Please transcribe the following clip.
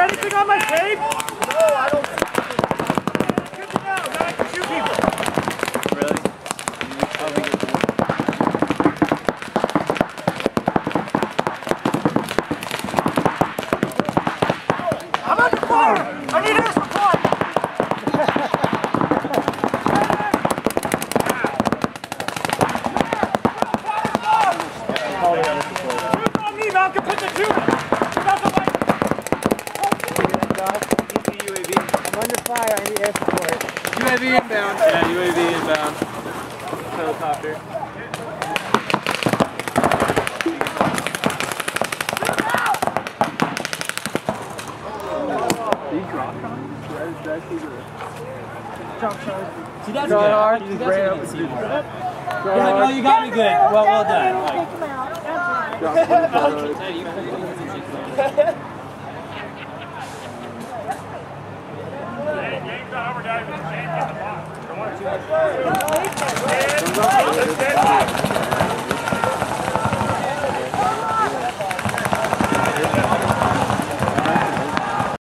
anything on my tape? No, I don't UAV inbound. Yeah, UAV inbound. Helicopter. See, that's Try good. hard, that's ran up you and see do Yeah, you got me good. Well, well done. Like, Take them